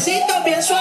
Así también su